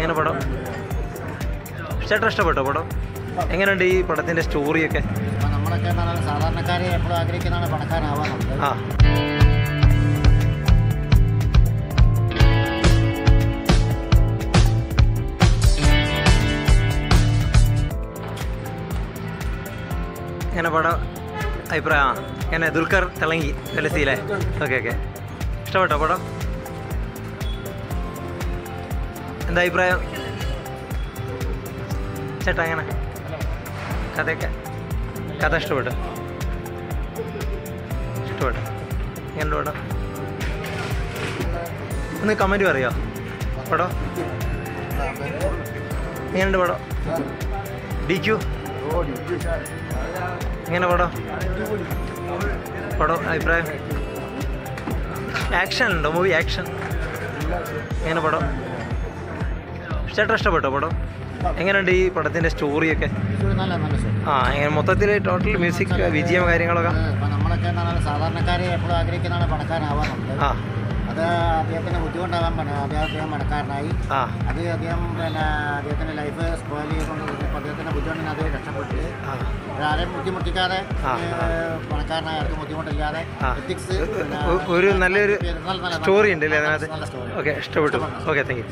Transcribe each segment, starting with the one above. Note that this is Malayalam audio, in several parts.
എങ്ങനെ പടം? ചേട്ടൻ ഇഷ്ടപ്പെട്ടോ പടം? എങ്ങനെയുണ്ട് ഈ പടത്തിന്റെ സ്റ്റോറിയൊക്കെ? നമ്മളൊക്കെ സാധാരണക്കാരെ എപ്പോഴും ആഗ്രഹിക്കുന്നതാണ് പണക്കാരാവാൻ ആ. എങ്ങനെ പടം? അഭിപ്രായം എങ്ങനെ? ദുൽഖർ തിളങ്ങി വെലസിയിലെ ഓക്കെ ഓക്കെ. ഇഷ്ടപ്പെട്ടോ പടം? എന്താ അഭിപ്രായം? ചേട്ടാ അങ്ങനെ കഥയൊക്കെ? കഥ ഇഷ്ടപ്പെട്ടു? ഇഷ്ടപ്പെട്ടു? എങ്ങനെ പടം ഒന്ന് കമന്റ് പറയോ? പടം? എങ്ങനെയുണ്ട് പടം? ഡി ക്യു എങ്ങനെ പടം? പടം അഭിപ്രായം? ആക്ഷൻ ഉണ്ടോ? മൂവി ആക്ഷൻ എങ്ങനെ പടം? ചേട്ടാ ഇഷ്ടപ്പെട്ടോ പടം? എങ്ങനെയുണ്ട് ഈ പടത്തിന്റെ സ്റ്റോറിയൊക്കെ ആ എങ്ങനെ മൊത്തത്തിൽ ടോട്ടൽ മ്യൂസിക് വിജയം കാര്യങ്ങളൊക്കെ? നമ്മളൊക്കെ സാധാരണക്കാരെ എപ്പോഴും ആഗ്രഹിക്കുന്നതാണ് പണക്കാരാവാനുണ്ട് ആ. അത് അദ്ദേഹത്തിന് ബുദ്ധിമുട്ടാകാൻ അദ്ദേഹം പണക്കാരനായി ആ. അത് അദ്ദേഹം പിന്നെ അദ്ദേഹത്തിന്റെ ലൈഫ് സ്പോയിൽ ചെയ്തുകൊണ്ട് ഇപ്പോൾ അദ്ദേഹത്തിന്റെ ബുദ്ധിമുട്ടിന് അദ്ദേഹം രക്ഷപ്പെട്ട് ആരെയും ബുദ്ധിമുട്ടിക്കാതെ പണക്കാരനായ ആർക്കും ബുദ്ധിമുട്ടില്ലാതെ എത്തിക്സ് ഒരു നല്ലൊരു സ്റ്റോറി ഉണ്ട് അല്ലേ അതിനകത്ത്? നല്ല ഓക്കെ ഇഷ്ടപ്പെട്ടു. ഓക്കെ താങ്ക് യു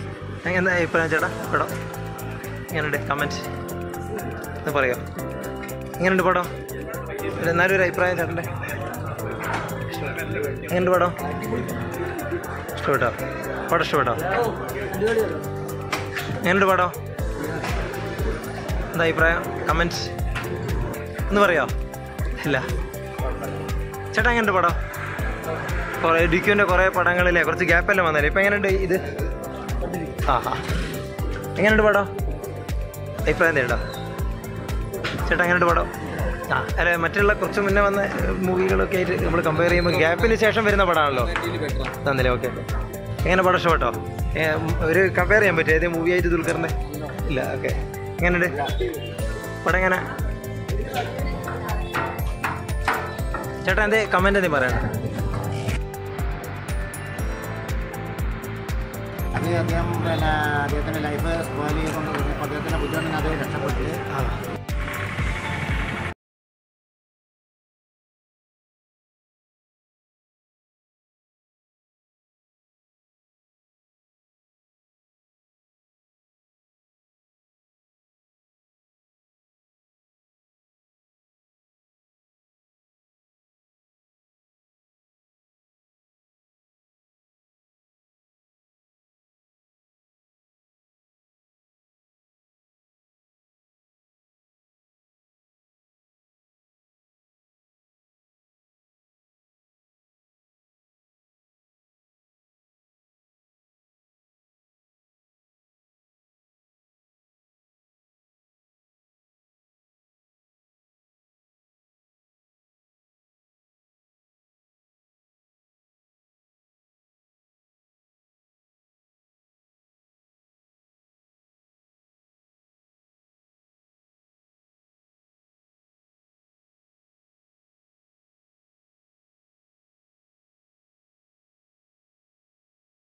എന്താ അഭിപ്രായം ചേട്ടാ? പടം? എങ്ങനെയുണ്ട് കമന്റ് എന്ന് പറയോ. എങ്ങനെയുണ്ട് പടം? എന്നാലും ഒരു അഭിപ്രായം ചേട്ടന്റെ. എങ്ങനെയുണ്ട് പടം ഇഷ്ടപ്പെട്ടോ? പടം ഇഷ്ടപ്പെട്ടോ? എങ്ങനെയുണ്ട് പടം എന്താ അഭിപ്രായം? കമൻസ് ഒന്ന് പറയോ? ഇല്ല. ചേട്ടാ എങ്ങനെയുണ്ട് പടം? കുറേ ഡിക്യുവിന്റെ കുറേ പടങ്ങളിലെ കുറച്ച് ഗ്യാപ്പെല്ലാം വന്നാലേ ഇപ്പം എങ്ങനെയുണ്ട് ഇത്? ആ ഹാ എങ്ങനെയുണ്ട് പടം? അഭിപ്രായം തേടാ ചേട്ടാ എങ്ങനെയുണ്ട് പടം? അല്ല മറ്റുള്ള കുറച്ച് മുന്നേ വന്ന മൂവികളൊക്കെ ആയിട്ട് നമ്മൾ കമ്പയർ ചെയ്യുമ്പോൾ ഗ്യാപ്പിന് ശേഷം വരുന്ന പടമാണല്ലോ തന്നില്ലേ ഓക്കെ എങ്ങനെ പടം ഇഷ്ടപ്പെട്ടോ? ഒരു കമ്പയർ ചെയ്യാൻ പറ്റുമോ? ഏതേ മൂവി ആയിട്ട് ദുൽഖറിനെ? ഇല്ല ഓക്കെ എങ്ങനെയുണ്ട്? പടം എങ്ങനെ? ചേട്ടാ എന്തേ കമന്റ് എന്തേ പറയണം അദ്ദേഹം പിന്നെ അദ്ദേഹത്തിന്റെ ലൈഫ് സ്പോയിൽ ചെയ്തുകൊണ്ട് അദ്ദേഹത്തിന്റെ ബുദ്ധിമുട്ടിന് അദ്ദേഹം രക്ഷപ്പെട്ട്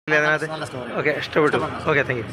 അതിനകത്ത് ഓക്കെ ഇഷ്ടപ്പെട്ടു. Okay thank you